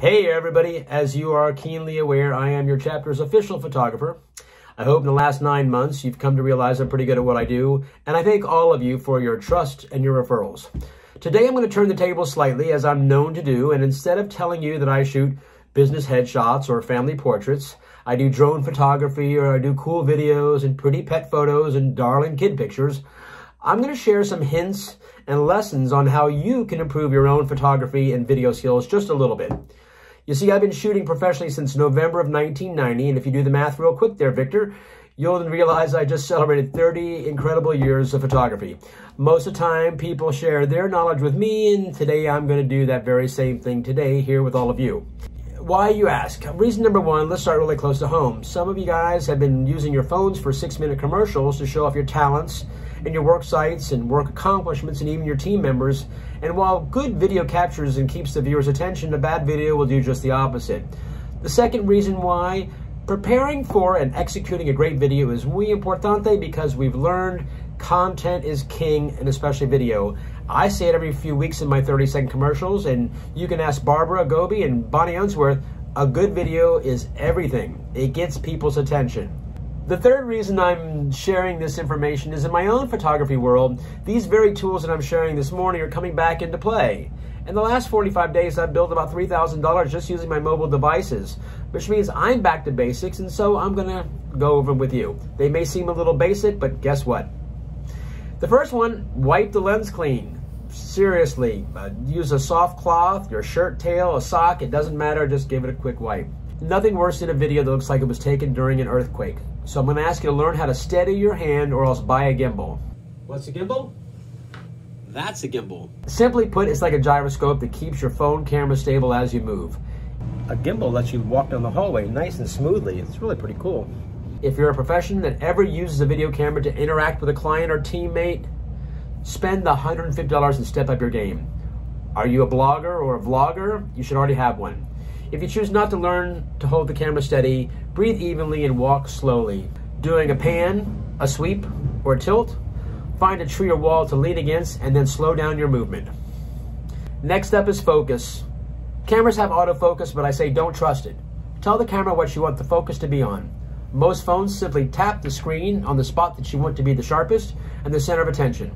Hey everybody, as you are keenly aware, I am your chapter's official photographer. I hope in the last nine months you've come to realize I'm pretty good at what I do, and I thank all of you for your trust and your referrals. Today I'm going to turn the table slightly, as I'm known to do, and instead of telling you that I shoot business headshots or family portraits, I do drone photography or I do cool videos and pretty pet photos and darling kid pictures, I'm going to share some hints and lessons on how you can improve your own photography and video skills just a little bit. You see, I've been shooting professionally since November of 1990, and if you do the math real quick there, Victor, you'll realize I just celebrated 30 incredible years of photography. Most of the time, people share their knowledge with me, and today I'm going to do that very same thing today here with all of you. Why, you ask? Reason number one, let's start really close to home. Some of you guys have been using your phones for six-minute commercials to show off your talents and your work sites and work accomplishments and even your team members. And while good video captures and keeps the viewer's attention, a bad video will do just the opposite. The second reason why preparing for and executing a great video is muy importante because we've learned content is king and especially video. I say it every few weeks in my 30 second commercials and you can ask Barbara Goby and Bonnie Unsworth, a good video is everything. It gets people's attention. The third reason I'm sharing this information is in my own photography world, these very tools that I'm sharing this morning are coming back into play. In the last 45 days, I've built about $3,000 just using my mobile devices, which means I'm back to basics, and so I'm gonna go over them with you. They may seem a little basic, but guess what? The first one, wipe the lens clean. Seriously, uh, use a soft cloth, your shirt tail, a sock, it doesn't matter, just give it a quick wipe. Nothing worse than a video that looks like it was taken during an earthquake. So I'm going to ask you to learn how to steady your hand or else buy a gimbal. What's a gimbal? That's a gimbal. Simply put, it's like a gyroscope that keeps your phone camera stable as you move. A gimbal lets you walk down the hallway nice and smoothly. It's really pretty cool. If you're a profession that ever uses a video camera to interact with a client or teammate, spend the $150 and step up your game. Are you a blogger or a vlogger? You should already have one. If you choose not to learn to hold the camera steady, breathe evenly and walk slowly. Doing a pan, a sweep, or a tilt, find a tree or wall to lean against and then slow down your movement. Next up is focus. Cameras have autofocus, but I say don't trust it. Tell the camera what you want the focus to be on. Most phones simply tap the screen on the spot that you want to be the sharpest and the center of attention.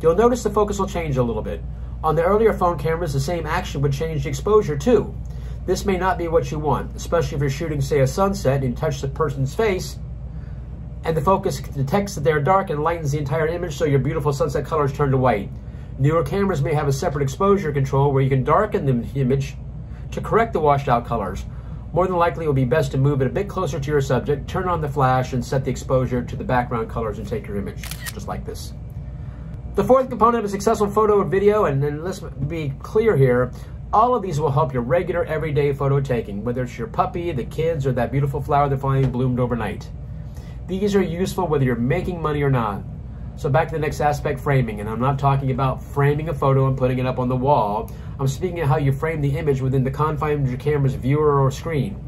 You'll notice the focus will change a little bit. On the earlier phone cameras, the same action would change the exposure too. This may not be what you want, especially if you're shooting, say, a sunset and you touch the person's face, and the focus detects that they're dark and lightens the entire image so your beautiful sunset colors turn to white. Newer cameras may have a separate exposure control where you can darken the image to correct the washed out colors. More than likely, it will be best to move it a bit closer to your subject, turn on the flash, and set the exposure to the background colors and take your image, just like this. The fourth component of a successful photo or video, and, and let's be clear here, all of these will help your regular everyday photo taking, whether it's your puppy, the kids, or that beautiful flower that finally bloomed overnight. These are useful whether you're making money or not. So back to the next aspect, framing. And I'm not talking about framing a photo and putting it up on the wall. I'm speaking of how you frame the image within the confines of your camera's viewer or screen.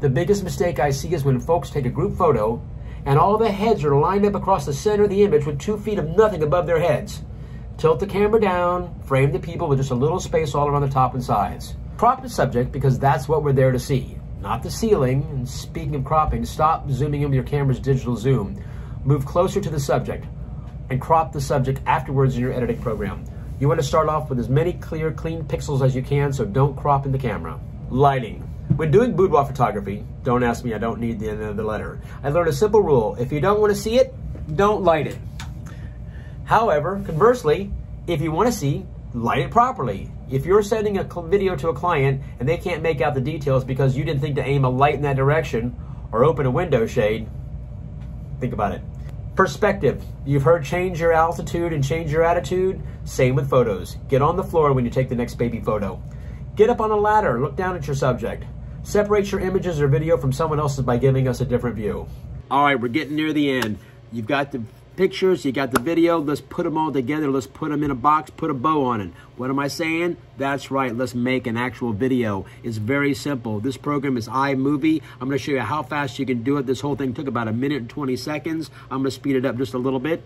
The biggest mistake I see is when folks take a group photo and all the heads are lined up across the center of the image with two feet of nothing above their heads. Tilt the camera down, frame the people with just a little space all around the top and sides. Crop the subject because that's what we're there to see, not the ceiling. And speaking of cropping, stop zooming in with your camera's digital zoom. Move closer to the subject and crop the subject afterwards in your editing program. You want to start off with as many clear, clean pixels as you can, so don't crop in the camera. Lighting. When doing boudoir photography, don't ask me, I don't need the end of the letter. I learned a simple rule. If you don't want to see it, don't light it. However, conversely, if you want to see, light it properly. If you're sending a video to a client and they can't make out the details because you didn't think to aim a light in that direction or open a window shade, think about it. Perspective. You've heard change your altitude and change your attitude. Same with photos. Get on the floor when you take the next baby photo. Get up on a ladder, look down at your subject. Separate your images or video from someone else's by giving us a different view. All right, we're getting near the end. You've got the pictures, you got the video, let's put them all together, let's put them in a box, put a bow on it. What am I saying? That's right, let's make an actual video. It's very simple. This program is iMovie. I'm gonna show you how fast you can do it. This whole thing took about a minute and 20 seconds. I'm gonna speed it up just a little bit.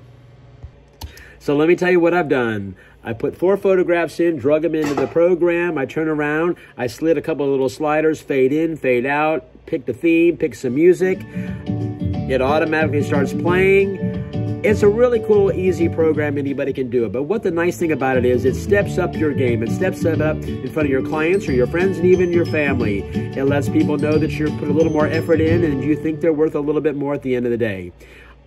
So let me tell you what I've done. I put four photographs in, drug them into the program. I turn around, I slid a couple of little sliders, fade in, fade out, pick the theme, pick some music. It automatically starts playing. It's a really cool, easy program. Anybody can do it. But what the nice thing about it is, it steps up your game. It steps it up in front of your clients or your friends and even your family. It lets people know that you're put a little more effort in and you think they're worth a little bit more at the end of the day.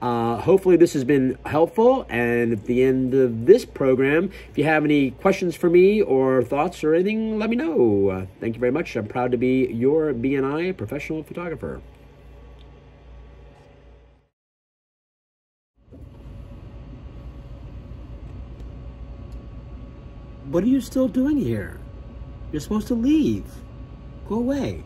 Uh, hopefully this has been helpful. And at the end of this program, if you have any questions for me or thoughts or anything, let me know. Thank you very much. I'm proud to be your BNI professional photographer. What are you still doing here? You're supposed to leave. Go away.